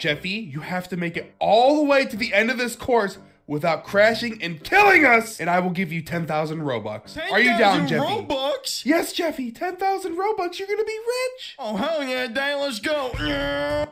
Jeffy, you have to make it all the way to the end of this course without crashing and killing us, and I will give you 10,000 Robux. Are you down, 10,000 Jeffy? Robux? Yes, Jeffy, 10,000 Robux. You're gonna be rich. Oh, hell yeah, Dad, let's go. This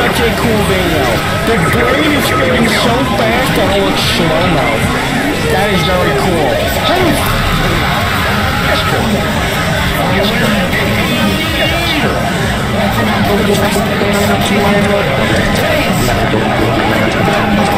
such a cool video. The brain is spinning so fast that it looks slow-mo. That is very cool. Thank you.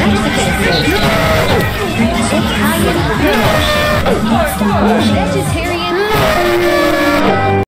Mexican food.